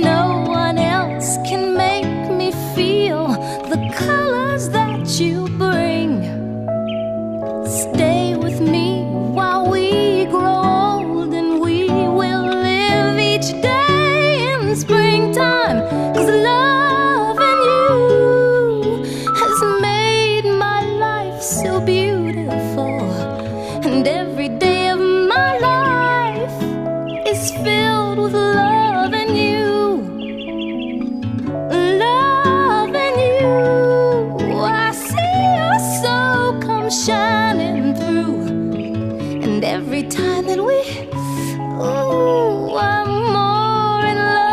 No. beautiful. And every day of my life is filled with love and you. Love and you. I see your soul come shining through. And every time that we